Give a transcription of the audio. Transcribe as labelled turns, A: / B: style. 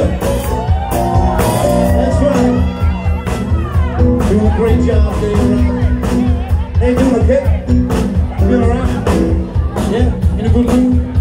A: That's right. Doing a great job, Dave Hey, doing okay? Feeling alright? Yeah? In a good mood?